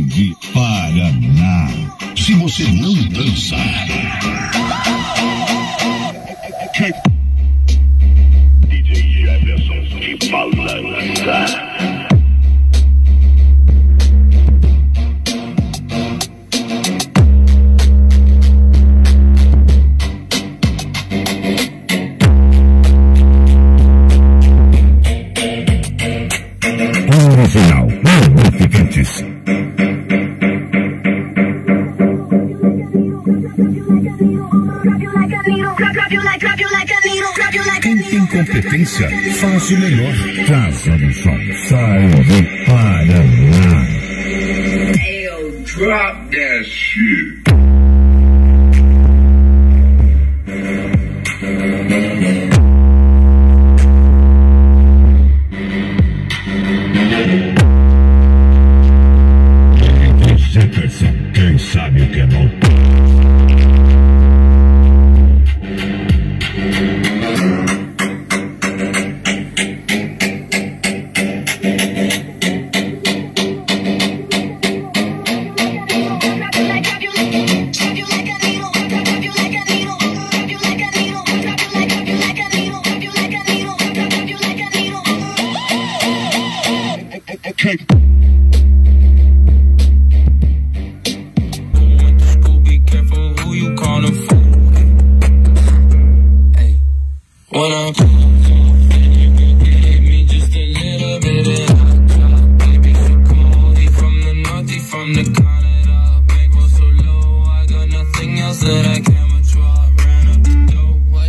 de Paraná. Se você não dança. DJ Jefferson que Balança. Quem tem competência faz o melhor. Casa do Sol sai do Paraná. Drop that shit. Hey. Going to school, be careful who you calling fool. When i From the so low, I got nothing else that I can withdraw. Ran up the dough, my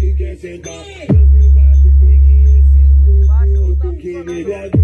Que quer ser bom, que me dá